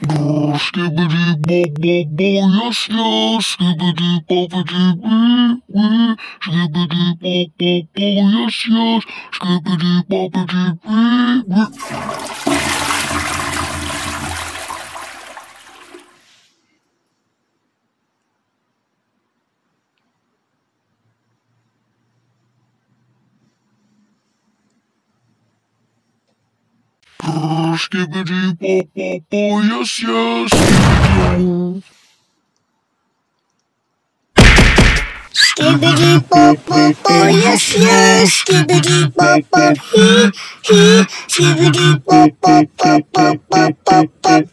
Skibidi bo bo bo. Yes yes. Skibidi bobbity wee wee Skibidi bo bo. Bo yes yes. Skibidi bobbity wee wee skibidi pop pop oh yes yes skibidi Skibidi pop pop oh yes yes skibidi pop pop he he skibidi pop pop pop pop pop pop pop